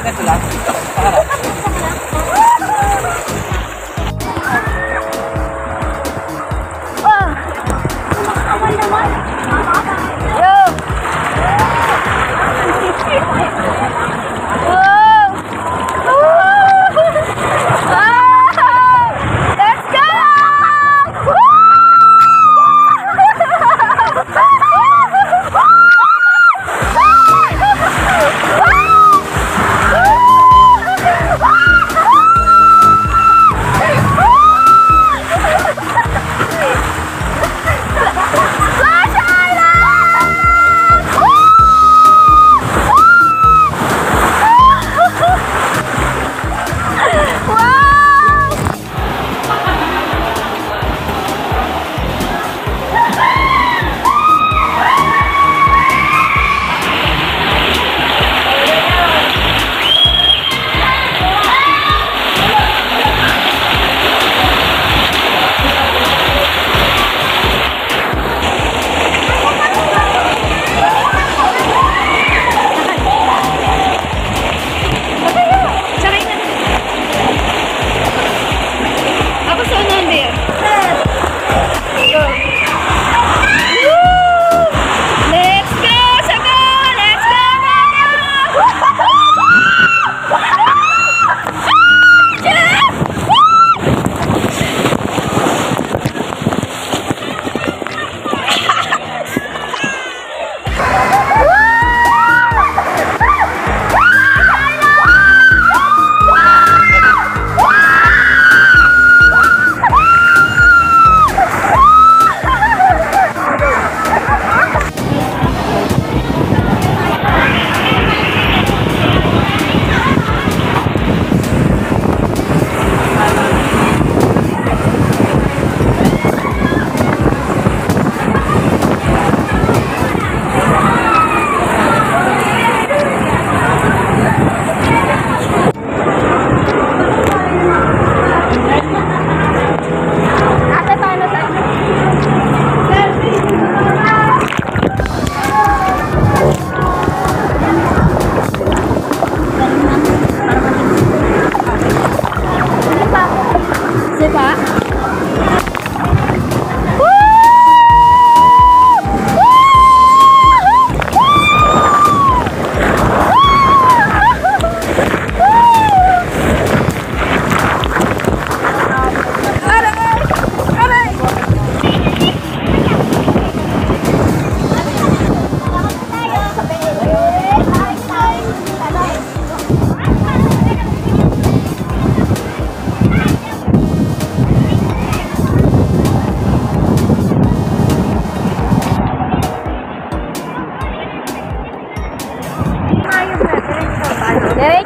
开始了哈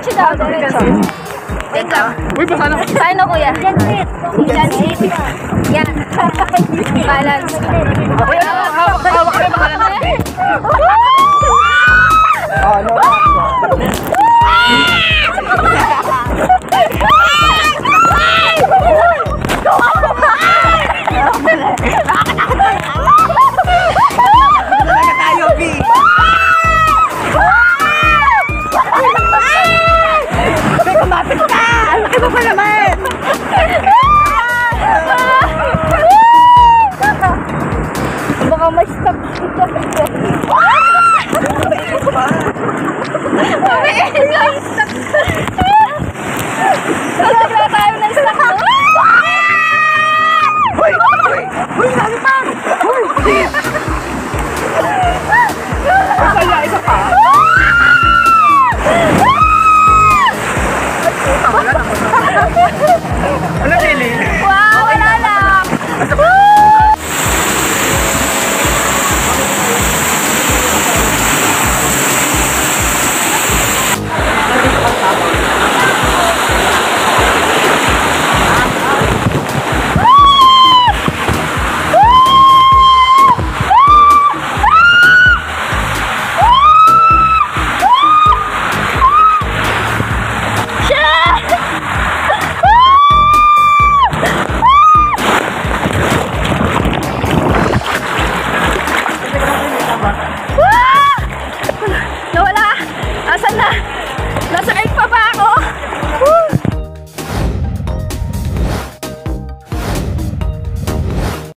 Diretso daw, diretso. Wait lang. Uy, baka na. Paano kuya? Yan. Yan. Balance.